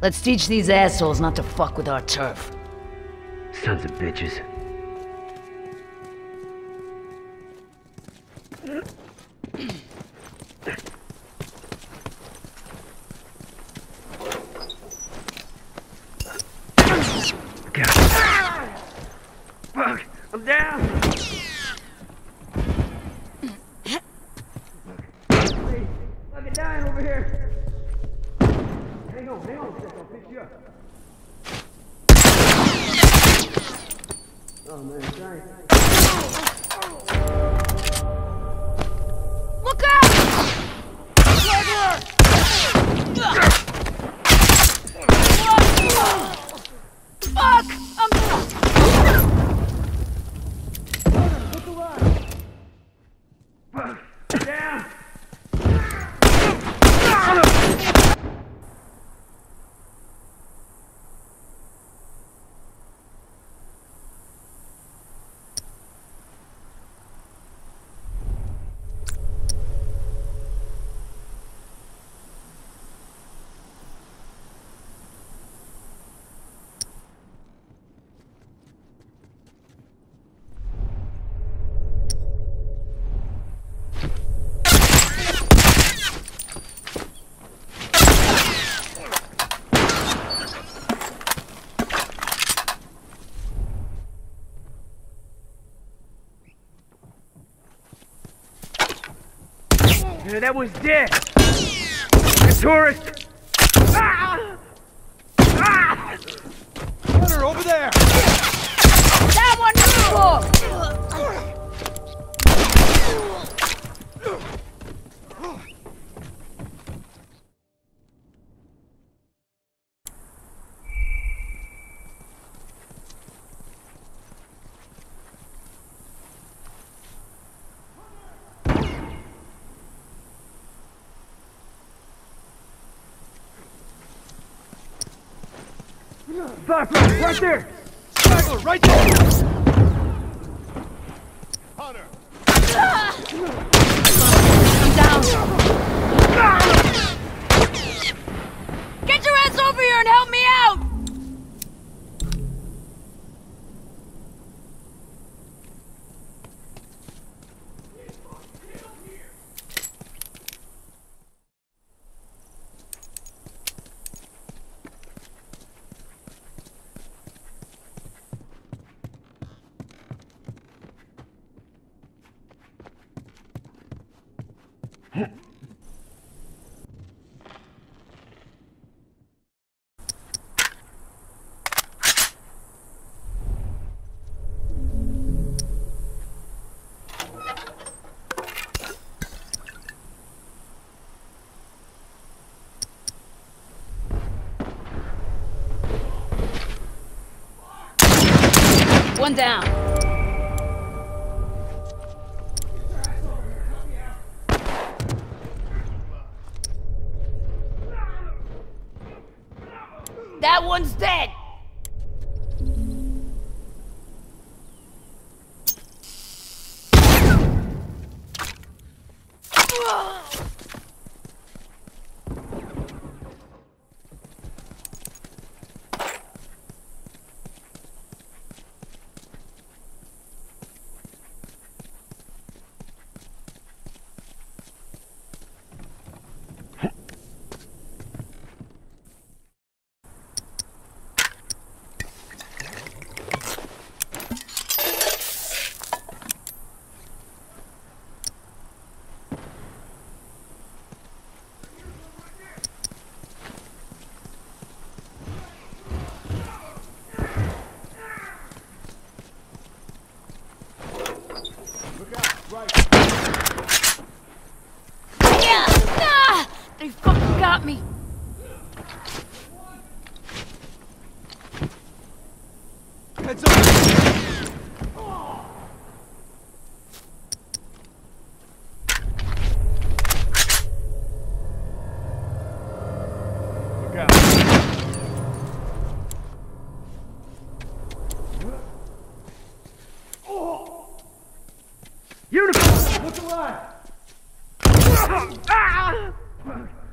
Let's teach these assholes not to fuck with our turf. Sons of bitches. God. Fuck! I'm down! Hey, fucking dying over here! Hang on, hang on a second, I'll fix you up. Oh man, thanks. Look out! Fuck! I'm... Down! Yeah, that was dead! A tourist! Ah! Ah! Hunter, over there! That one! Look! Firefly, right there! Straggler, right there! Hunter! I'm down. Ah! Get your ass over here and help me One down. That one's dead. Yeah! Ah! They fucking got me. Ah!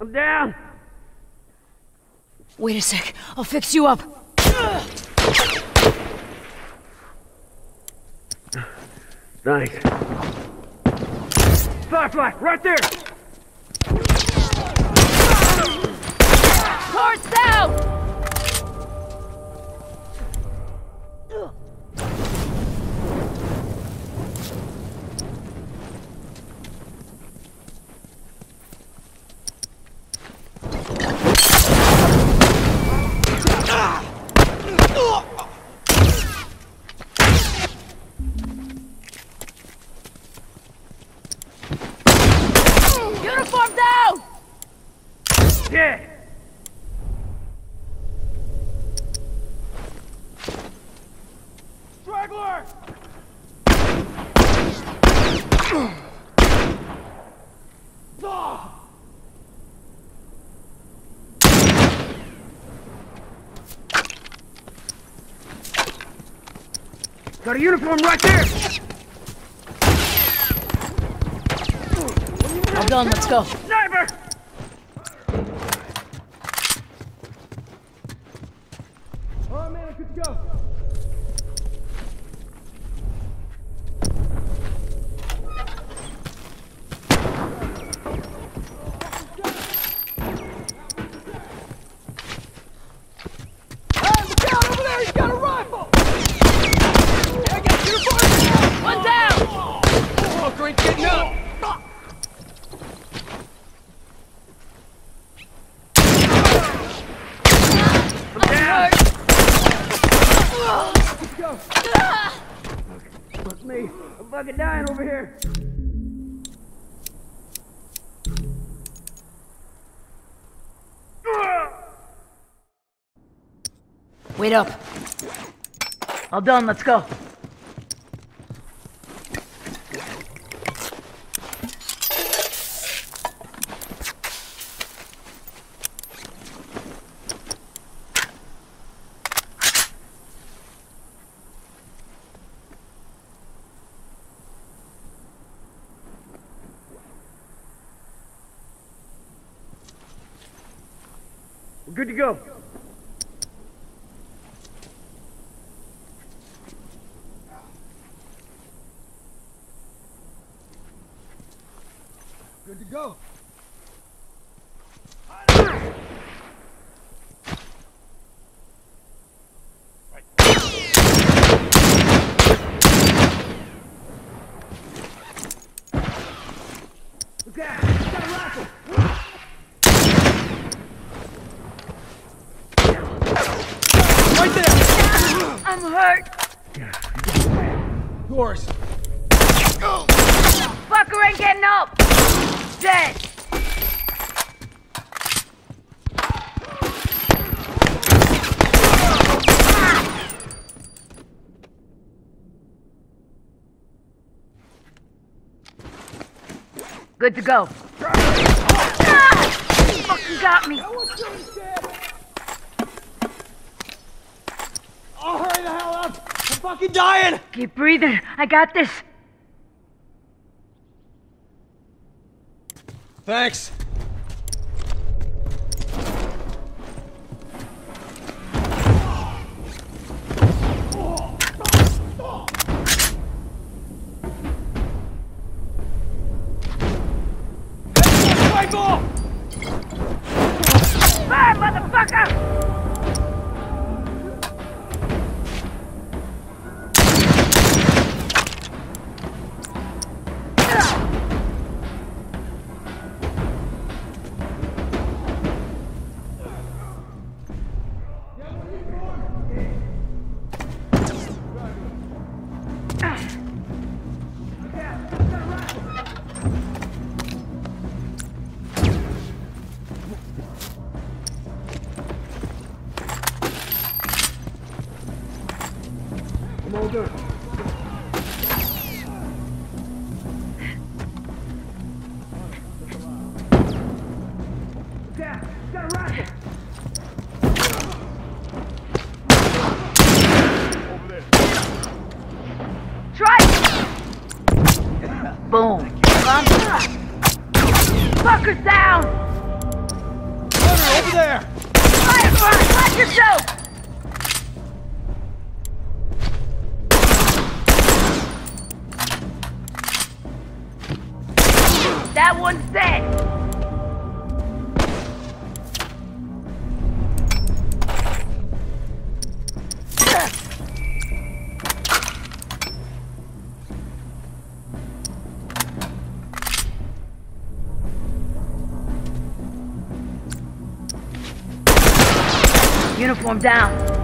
I'm down! Wait a sec. I'll fix you up. Thanks. Firefly, right there! Yeah! Straggler! Got a uniform right there! I'm done, let's go. Sniper! All right, man, good to go. Hey, look out over there! He's got a rifle! I got uniform! One down! Walker ain't getting up! I'm hurt! Fuck me. I'm fucking dying over here. Wait up. All done, let's go. Good to go. Good to go. Look out! Got a rifle! Right there! I'm hurt. Yours. Fucker ain't getting up. Dead. Good to go. Ah! Fucking got me. Oh, hurry the hell up! Fucking dying! Keep breathing. I got this. Thanks. Fire, motherfucker! Try. Boom. Fucker's down. Hunter, over there! Firefly, watch yourself! Uniform down.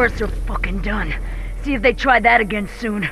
Tourists are fucking done. See if they try that again soon.